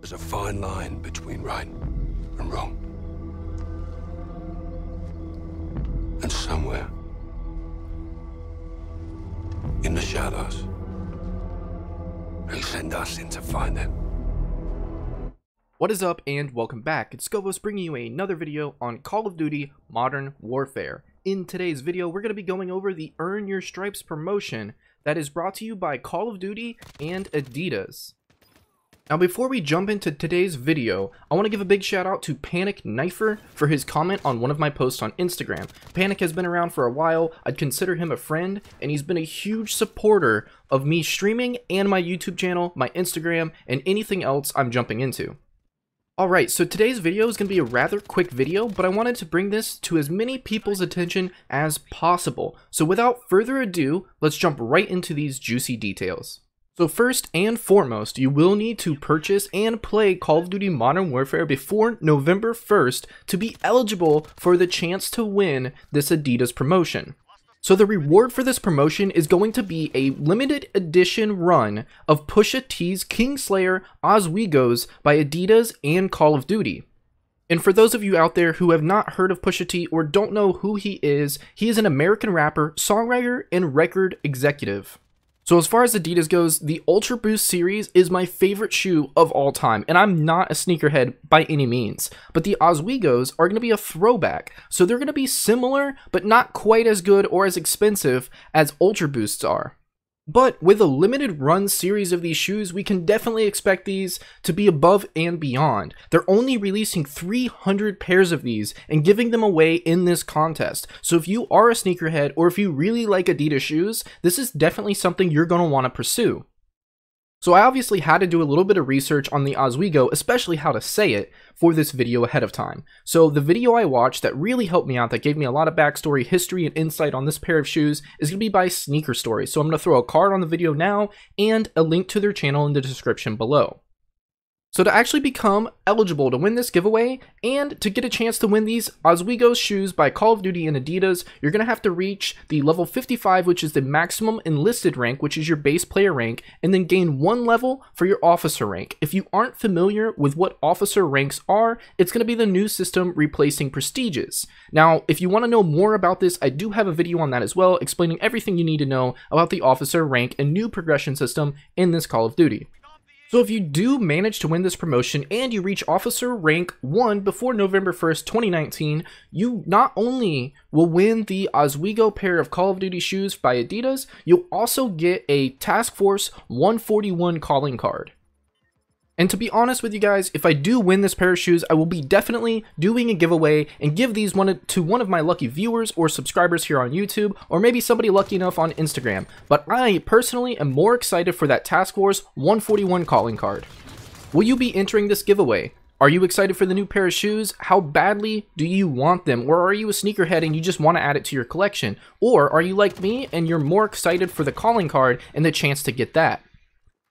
There's a fine line between right and wrong. And somewhere in the shadows, they send us in to find them. What is up and welcome back, it's Skovos bringing you another video on Call of Duty Modern Warfare. In today's video, we're going to be going over the Earn Your Stripes promotion that is brought to you by Call of Duty and Adidas. Now before we jump into today's video, I want to give a big shout out to Panic Knifer for his comment on one of my posts on Instagram. Panic has been around for a while, I'd consider him a friend, and he's been a huge supporter of me streaming and my YouTube channel, my Instagram, and anything else I'm jumping into. Alright, so today's video is going to be a rather quick video, but I wanted to bring this to as many people's attention as possible. So without further ado, let's jump right into these juicy details. So first and foremost, you will need to purchase and play Call of Duty Modern Warfare before November 1st to be eligible for the chance to win this Adidas promotion. So the reward for this promotion is going to be a limited edition run of Pusha T's Kingslayer Ozweegos by Adidas and Call of Duty. And for those of you out there who have not heard of Pusha T or don't know who he is, he is an American rapper, songwriter, and record executive. So as far as Adidas goes, the Ultra Boost series is my favorite shoe of all time, and I'm not a sneakerhead by any means. But the Ozweegos are going to be a throwback, so they're going to be similar, but not quite as good or as expensive as Ultra Boosts are. But with a limited run series of these shoes, we can definitely expect these to be above and beyond. They're only releasing 300 pairs of these and giving them away in this contest. So if you are a sneakerhead or if you really like Adidas shoes, this is definitely something you're going to want to pursue. So I obviously had to do a little bit of research on the Ozweego, especially how to say it, for this video ahead of time. So the video I watched that really helped me out, that gave me a lot of backstory, history, and insight on this pair of shoes is going to be by Sneaker Story. So I'm going to throw a card on the video now and a link to their channel in the description below. So to actually become eligible to win this giveaway and to get a chance to win these Ozweego shoes by Call of Duty and Adidas, you're going to have to reach the level 55, which is the maximum enlisted rank, which is your base player rank, and then gain one level for your officer rank. If you aren't familiar with what officer ranks are, it's going to be the new system replacing prestiges. Now, if you want to know more about this, I do have a video on that as well, explaining everything you need to know about the officer rank and new progression system in this Call of Duty. So if you do manage to win this promotion and you reach officer rank 1 before November 1st, 2019, you not only will win the Ozweego pair of Call of Duty shoes by Adidas, you'll also get a Task Force 141 calling card. And to be honest with you guys, if I do win this pair of shoes, I will be definitely doing a giveaway and give these one to one of my lucky viewers or subscribers here on YouTube, or maybe somebody lucky enough on Instagram. But I personally am more excited for that Task Force 141 calling card. Will you be entering this giveaway? Are you excited for the new pair of shoes? How badly do you want them? Or are you a sneakerhead and you just want to add it to your collection? Or are you like me and you're more excited for the calling card and the chance to get that?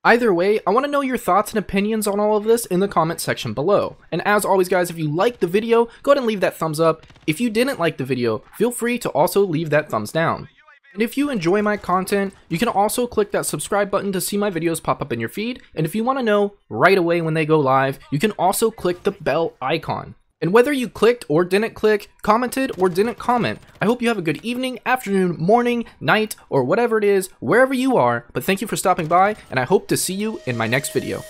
Either way, I want to know your thoughts and opinions on all of this in the comment section below. And as always guys, if you liked the video, go ahead and leave that thumbs up. If you didn't like the video, feel free to also leave that thumbs down. And if you enjoy my content, you can also click that subscribe button to see my videos pop up in your feed. And if you want to know right away when they go live, you can also click the bell icon. And whether you clicked or didn't click, commented or didn't comment, I hope you have a good evening, afternoon, morning, night, or whatever it is, wherever you are. But thank you for stopping by, and I hope to see you in my next video.